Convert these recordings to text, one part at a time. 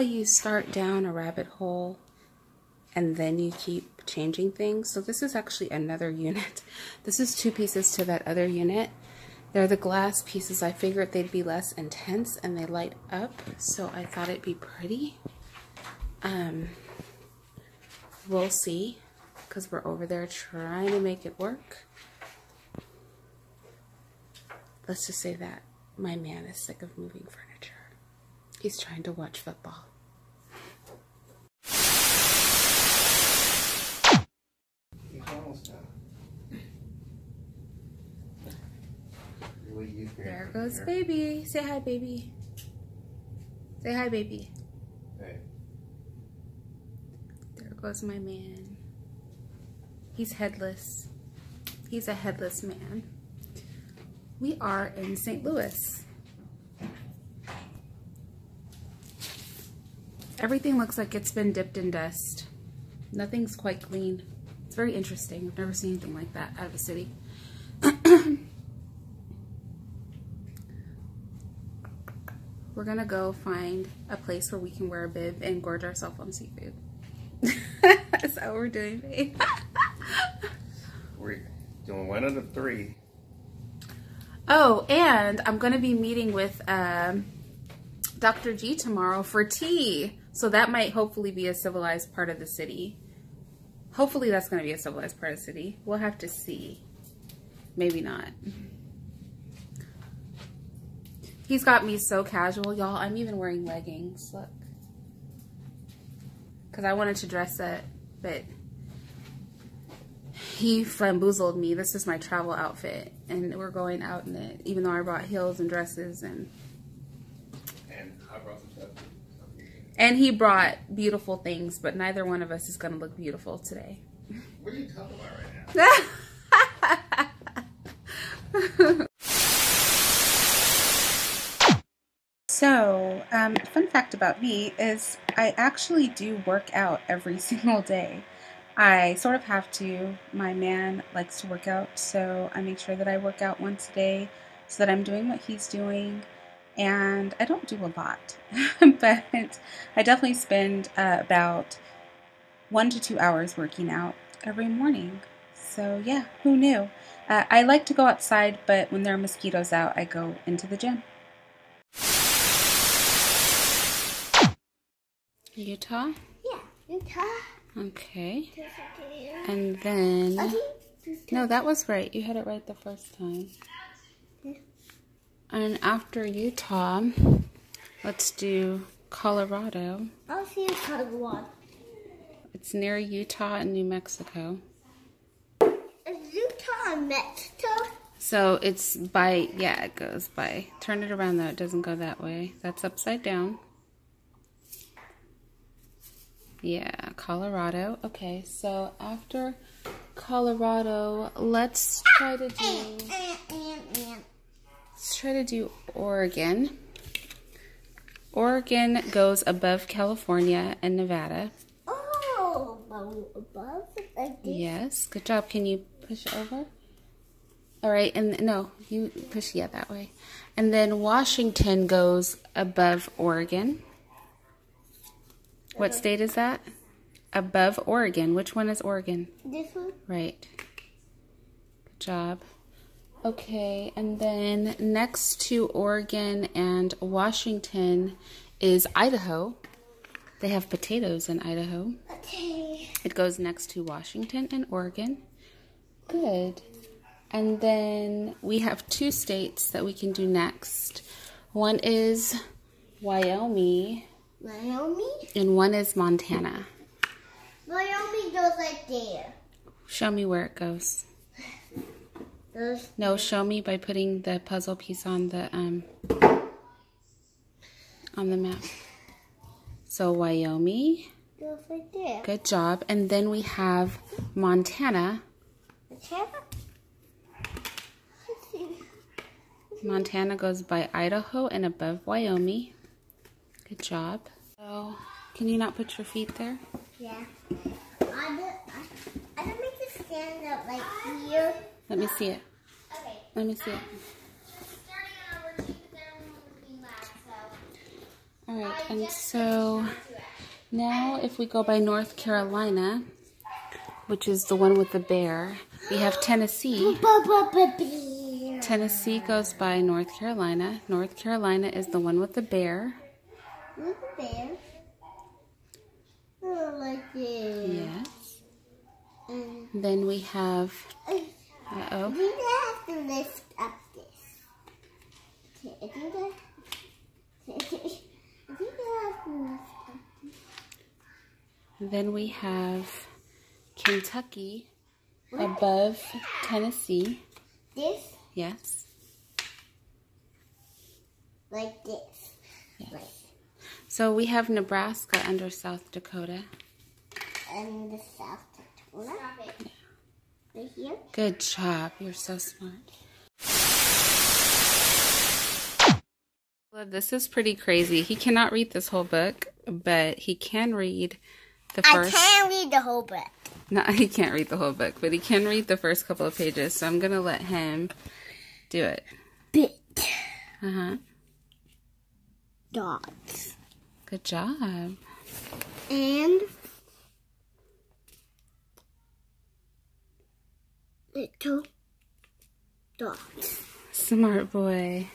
how you start down a rabbit hole and then you keep changing things? So this is actually another unit. This is two pieces to that other unit. They're the glass pieces. I figured they'd be less intense and they light up, so I thought it'd be pretty. Um, we'll see, because we're over there trying to make it work. Let's just say that my man is sick of moving furniture. He's trying to watch football. There goes baby. Say hi, baby. Say hi, baby. Hey. There goes my man. He's headless. He's a headless man. We are in St. Louis. Everything looks like it's been dipped in dust. Nothing's quite clean. It's very interesting. I've never seen anything like that out of a city. We're gonna go find a place where we can wear a bib and gorge ourselves on seafood. That's how we're doing, babe. We're doing one out of three. Oh, and I'm going to be meeting with um, Dr. G tomorrow for tea. So that might hopefully be a civilized part of the city. Hopefully that's going to be a civilized part of the city. We'll have to see. Maybe not. He's got me so casual, y'all. I'm even wearing leggings. Look. Because I wanted to dress up, but he flamboozled me. This is my travel outfit. And we're going out in it, even though I brought heels and dresses and And I brought some stuff. And he brought beautiful things, but neither one of us is gonna look beautiful today. What are you talking about right now? So, um, fun fact about me is I actually do work out every single day. I sort of have to. My man likes to work out, so I make sure that I work out once a day so that I'm doing what he's doing. And I don't do a lot, but I definitely spend uh, about one to two hours working out every morning. So, yeah, who knew? Uh, I like to go outside, but when there are mosquitoes out, I go into the gym. Utah? Yeah, Utah. Okay. Okay. And then. No, that was right. You had it right the first time. And after Utah, let's do Colorado. I'll see you cut. It's near Utah and New Mexico. Is Utah in Mexico? So it's by, yeah, it goes by. Turn it around though, it doesn't go that way. That's upside down. Yeah, Colorado. Okay, so after Colorado, let's try to do, And, and, and. let's try to do Oregon. Oregon goes above California and Nevada. Oh, above, above like this. Yes, good job. Can you push over? All right, and no, you push yeah that way. And then Washington goes above Oregon. What uh-huh. state is that? Above Oregon. Which one is Oregon? This one? Right. Good job. Okay, and then next to Oregon and Washington is Idaho. They have potatoes in Idaho. Okay. It goes next to Washington and Oregon. Good. And then we have two states that we can do next. One is Wyoming Wyoming? and one is Montana. Wyoming goes like there. Show me where it goes. Those No, show me by putting the puzzle piece on the um on the map. So Wyoming, goes like there. good job. And then we have Montana. Okay. Montana goes by Idaho and above Wyoming. Good job. So, can you not put your feet there? Yeah. I don't, I don't make it stand up like here. Let me see it. Let me see it. Just starting on a routine because everyone was being loud, so. All right, and so now if we go by North Carolina, which is the one with the bear, we have Tennessee. Tennessee goes by North Carolina. North Carolina is the one with the bear. With the bear. Oh, like this. Yes. And Then we have, I uh-oh, think I have to lift up this. Okay, I think I. I think I have to lift up. then we have Kentucky above Tennessee. this Yes. like this. Yes. Like, So we have Nebraska under South Dakota. and South Dakota. Right here. Good job. You're so smart. Well, This is pretty crazy. He cannot read this whole book, but he can read the first. I can't read the whole book. No, he can't read the whole book, but he can read the first couple of pages. So I'm gonna let him do it. Bit Uh huh. dots. Good job. And little dots. Smart boy.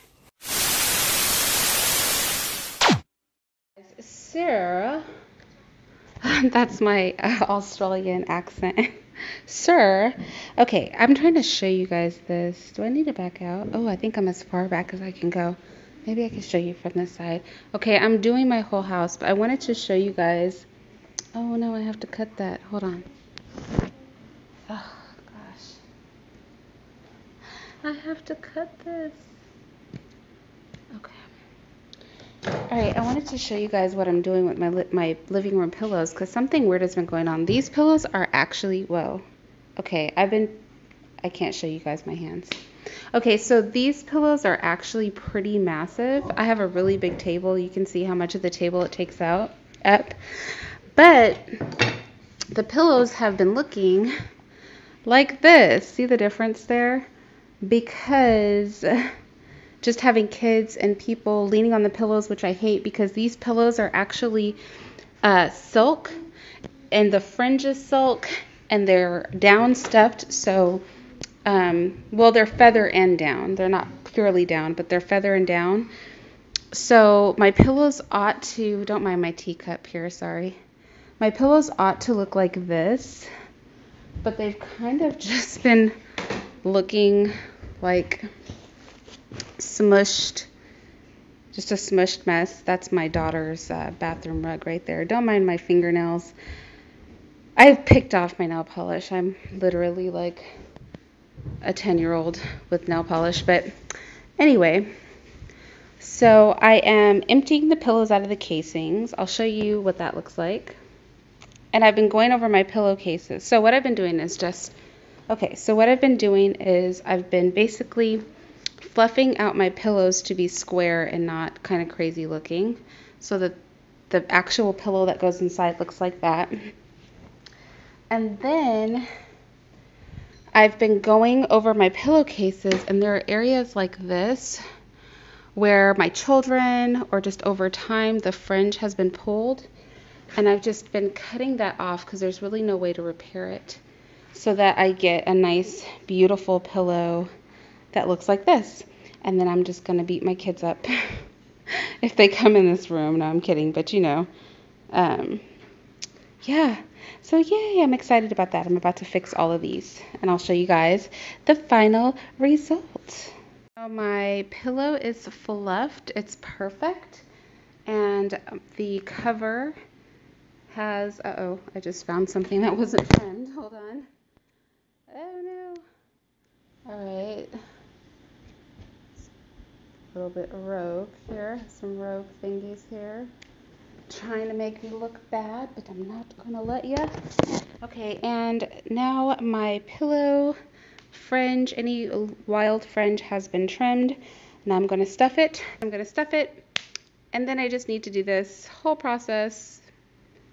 Sarah. That's my uh, Australian accent. Sir. Okay, I'm trying to show you guys this. Do I need to back out? Oh, I think I'm as far back as I can go. Maybe I can show you from this side. Okay, I'm doing my whole house, but I wanted to show you guys. Oh no, I have to cut that. Hold on. Gosh. I have to cut this. Okay. All right, I wanted to show you guys what I'm doing with my li- my living room pillows because something weird has been going on. These pillows are actually whoa. Okay, I've been. I can't show you guys my hands. Okay, so these pillows are actually pretty massive. I have a really big table. You can see how much of the table it takes out up. But the pillows have been looking like this. See the difference there? Because just having kids and people leaning on the pillows, which I hate because these pillows are actually uh, silk and the fringe is silk and they're down stuffed. So, um, well, they're feather and down. They're not purely down, but they're feather and down. So, my pillows ought to, don't mind my teacup here, sorry. My pillows ought to look like this, but they've kind of just been looking like smushed, just a smushed mess. That's my daughter's uh, bathroom rug right there. Don't mind my fingernails. I've picked off my nail polish. I'm literally like a 10 year old with nail polish. But anyway, so I am emptying the pillows out of the casings. I'll show you what that looks like. And I've been going over my pillowcases. So what I've been doing is just, okay, so what I've been doing is I've been basically fluffing out my pillows to be square and not kind of crazy looking. So that the actual pillow that goes inside looks like that. And then I've been going over my pillowcases and there are areas like this where my children or just over time the fringe has been pulled. And I've just been cutting that off because there's really no way to repair it so that I get a nice beautiful pillow that looks like this. And then I'm just going to beat my kids up if they come in this room. No, I'm kidding, but you know. Um, yeah. So, yay, I'm excited about that. I'm about to fix all of these, and I'll show you guys the final result. So my pillow is fluffed, it's perfect, and the cover has, uh oh, I just found something that wasn't trimmed. Hold on. Oh no. All right. A little bit rogue here, some rogue thingies here. Trying to make me look bad, but I'm not gonna let you. Okay, and now my pillow fringe, any wild fringe has been trimmed. Now I'm gonna stuff it. I'm gonna stuff it, and then I just need to do this whole process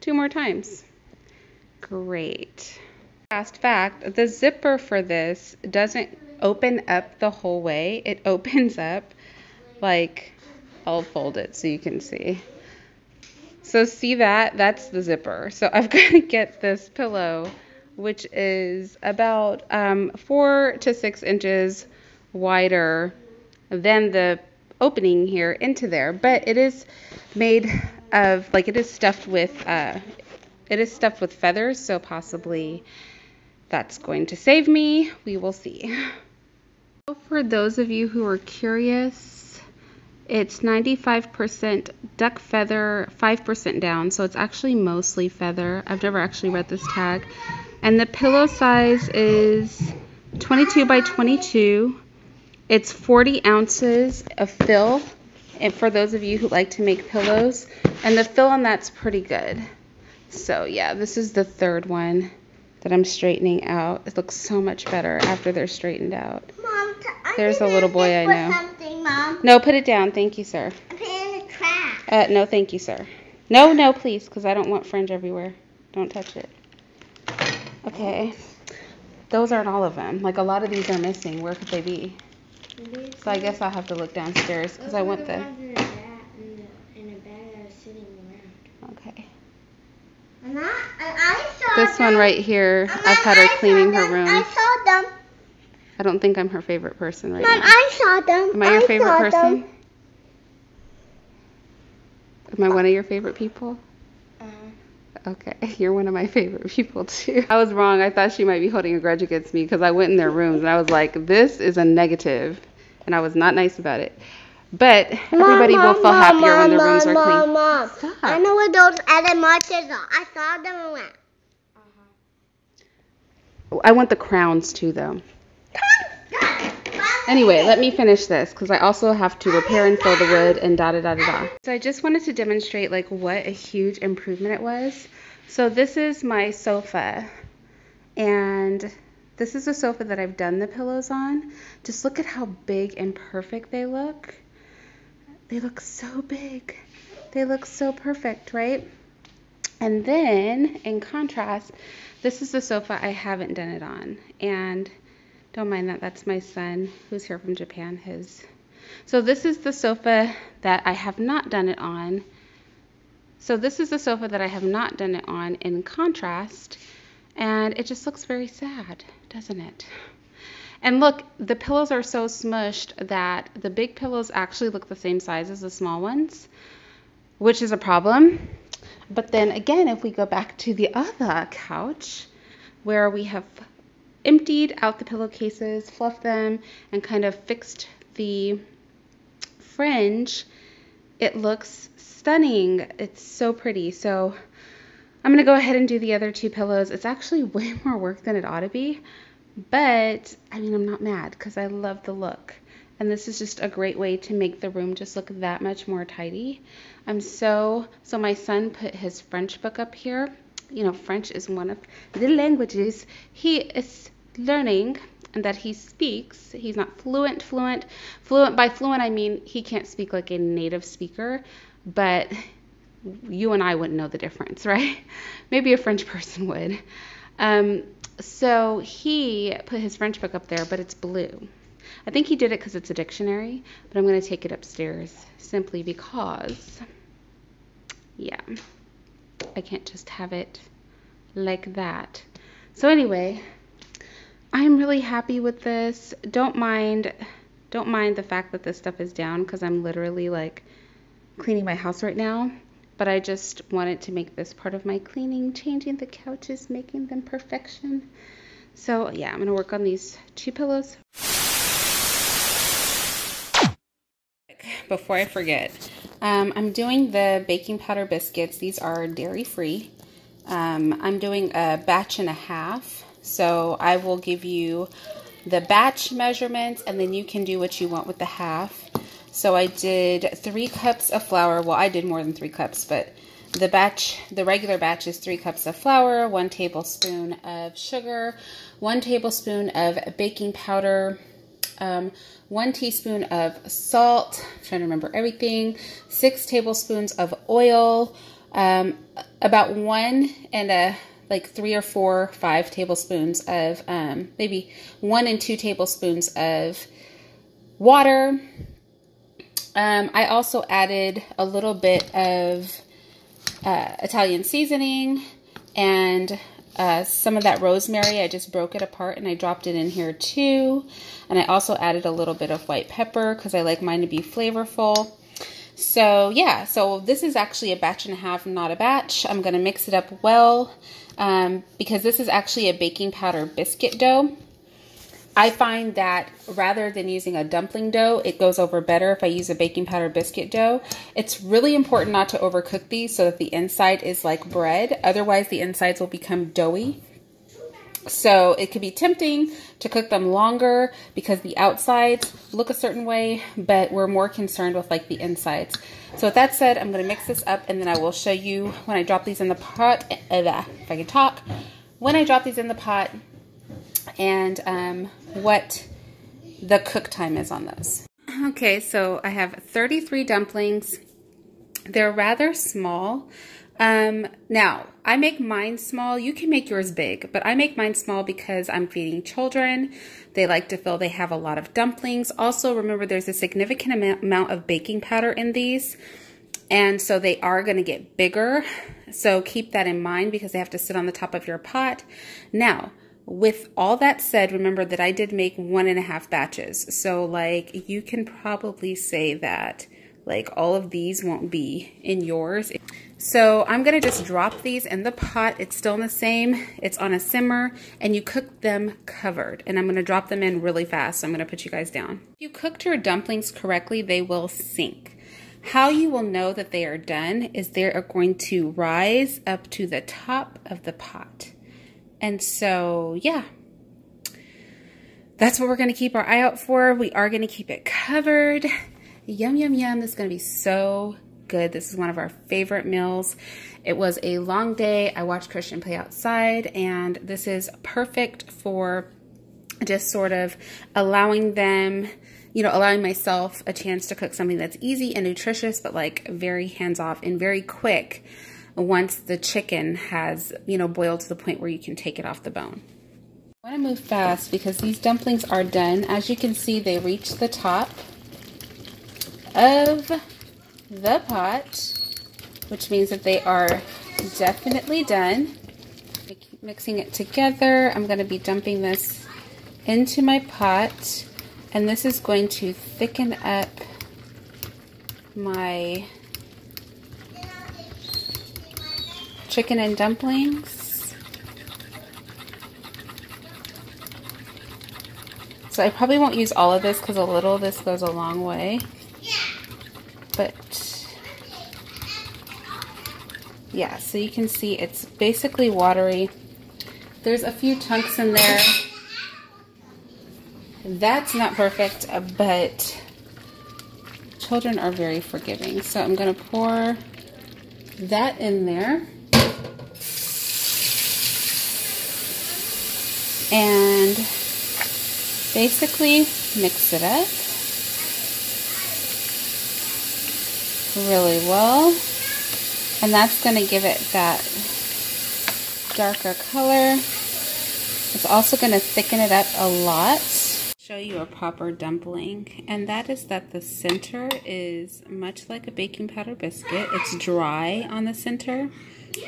two more times. Great. Fast fact, the zipper for this doesn't open up the whole way. It opens up like, I'll fold it so you can see. So see that? That's the zipper. So I've got to get this pillow, which is about um, four to six inches wider than the opening here into there. But it is made of, like it is stuffed with, uh, it is stuffed with feathers. So possibly that's going to save me. We will see. For those of you who are curious, it's 95% duck feather, 5% down, so it's actually mostly feather. I've never actually read this tag. And the pillow size is 22 by 22. It's 40 ounces of fill, and for those of you who like to make pillows. And the fill on that's pretty good. So yeah, this is the third one that I'm straightening out. It looks so much better after they're straightened out. Mom, There's a little boy I know. Something, Mom. No, put it down. Thank you, sir. I put it in the trash. Uh, no, thank you, sir. No, no, please, because I don't want fringe everywhere. Don't touch it. Okay. Those aren't all of them. Like, a lot of these are missing. Where could they be? So I guess I'll have to look downstairs because I want the... In the, bag, in the bag that was sitting around. Okay. I, and I saw This one right here, I've had her cleaning her them. I room. saw them. I don't think I'm her favorite person right Mom, now. I saw them. Am I your favorite person? them. Am I one of your favorite people? Uh-huh. Okay, you're one of my favorite people too. I was wrong. I thought she might be holding a grudge against me because I went in their rooms and I was like, this is a negative, and I was not nice about it. But everybody will feel happier when their rooms are Mom, clean. Mom, Stop. I know what those other marches are. I saw them. I want the crowns too, though. Anyway, let me finish this because I also have to repair and fill the wood and da da da da da. So I just wanted to demonstrate like what a huge improvement it was. So this is my sofa and this is a sofa that I've done the pillows on. Just look at how big and perfect they look. They look so big. They look so perfect, right? And then in contrast, this is the sofa I haven't done it on. And don't mind that, that's my son who's here from Japan. His. So this is the sofa that I have not done it on. So this is the sofa that I have not done it on in contrast. And it just looks very sad, doesn't it? And look, the pillows are so smushed that the big pillows actually look the same size as the small ones, which is a problem. But then again, if we go back to the other couch where we have emptied out the pillowcases, fluffed them, and kind of fixed the fringe, it looks stunning. It's so pretty. So I'm going to go ahead and do the other two pillows. It's actually way more work than it ought to be, but I mean, I'm not mad because I love the look. And this is just a great way to make the room just look that much more tidy. I'm so, so my son put his French book up here. You know, French is one of the languages he is learning and that he speaks. He's not fluent, fluent. Fluent, by fluent, I mean he can't speak like a native speaker, but you and I wouldn't know the difference, right? Maybe a French person would. Um, so he put his French book up there, but it's blue. I think he did it because it's a dictionary, but I'm going to take it upstairs simply because, yeah, I can't just have it like that. So anyway, I'm really happy with this. Don't mind, don't mind the fact that this stuff is down because I'm literally like cleaning my house right now. But I just wanted to make this part of my cleaning, changing the couches, making them perfection. So yeah, I'm gonna work on these two pillows. Before I forget, um, I'm doing the baking powder biscuits. These are dairy free. Um, I'm doing a batch and a half. So I will give you the batch measurements and then you can do what you want with the half. So I did three cups of flour. Well, I did more than three cups, but the batch, the regular batch is three cups of flour, one tablespoon of sugar, one tablespoon of baking powder, um, one teaspoon of salt, I'm trying to remember everything, six tablespoons of oil, um, about one and a like three or four, five tablespoons of um, maybe one and two tablespoons of water. Um, I also added a little bit of uh, Italian seasoning and uh, some of that rosemary. I just broke it apart and I dropped it in here too. And I also added a little bit of white pepper because I like mine to be flavorful. So yeah, so this is actually a batch and a half, not a batch. I'm going to mix it up well um, because this is actually a baking powder biscuit dough. I find that rather than using a dumpling dough, it goes over better if I use a baking powder biscuit dough. It's really important not to overcook these so that the inside is like bread. Otherwise, the insides will become doughy. So it could be tempting to cook them longer because the outsides look a certain way, but we're more concerned with like the insides. So with that said, I'm going to mix this up and then I will show you when I drop these in the pot, uh, if I can talk, when I drop these in the pot and um, what the cook time is on those. Okay, so I have 33 dumplings. They're rather small. Um, now, I make mine small. You can make yours big, but I make mine small because I'm feeding children. They like to feel they have a lot of dumplings. Also, remember there's a significant amount of baking powder in these. And so they are going to get bigger. So keep that in mind because they have to sit on the top of your pot. Now, with all that said, remember that I did make one and a half batches. So like you can probably say that like all of these won't be in yours. So I'm gonna just drop these in the pot. It's still in the same, it's on a simmer and you cook them covered. And I'm gonna drop them in really fast. So I'm gonna put you guys down. If you cooked your dumplings correctly, they will sink. How you will know that they are done is they are going to rise up to the top of the pot. And so, yeah, that's what we're going to keep our eye out for. We are going to keep it covered. Yum, yum, yum. This is going to be so good. This is one of our favorite meals. It was a long day. I watched Christian play outside, and this is perfect for just sort of allowing them, you know, allowing myself a chance to cook something that's easy and nutritious, but like very hands off and very quick once the chicken has, you know, boiled to the point where you can take it off the bone. I want to move fast because these dumplings are done. As you can see, they reach the top of the pot, which means that they are definitely done. Mixing it together, I'm going to be dumping this into my pot, and this is going to thicken up my chicken and dumplings. So I probably won't use all of this because a little of this goes a long way. But yeah, so you can see it's basically watery. There's a few chunks in there. That's not perfect, but children are very forgiving. So I'm going to pour that in there. And basically mix it up really well. And that's going to give it that darker color. It's also going to thicken it up a lot. Show you a proper dumpling, and that is that the center is much like a baking powder biscuit. It's dry on the center.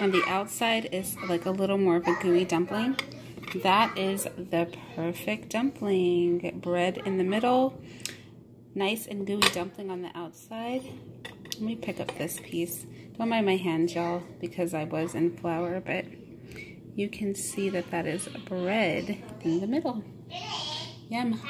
On the outside is like a little more of a gooey dumpling. That is the perfect dumpling. Bread in the middle. Nice and gooey dumpling on the outside. Let me pick up this piece. Don't mind my hands, y'all, because I was in flour, but you can see that that is bread in the middle. Yum.